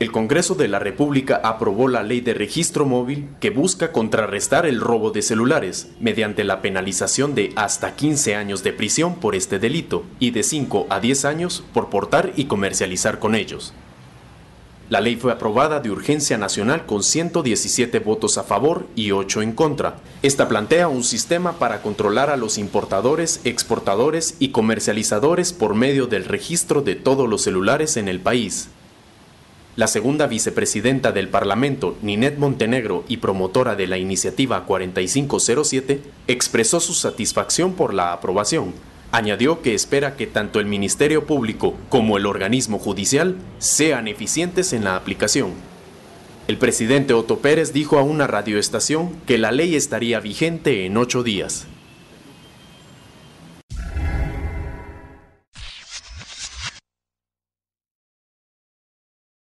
El Congreso de la República aprobó la ley de registro móvil que busca contrarrestar el robo de celulares mediante la penalización de hasta 15 años de prisión por este delito y de 5 a 10 años por portar y comercializar con ellos. La ley fue aprobada de urgencia nacional con 117 votos a favor y 8 en contra. Esta plantea un sistema para controlar a los importadores, exportadores y comercializadores por medio del registro de todos los celulares en el país. La segunda vicepresidenta del Parlamento, Ninet Montenegro, y promotora de la iniciativa 4507, expresó su satisfacción por la aprobación Añadió que espera que tanto el Ministerio Público como el organismo judicial sean eficientes en la aplicación. El presidente Otto Pérez dijo a una radioestación que la ley estaría vigente en ocho días.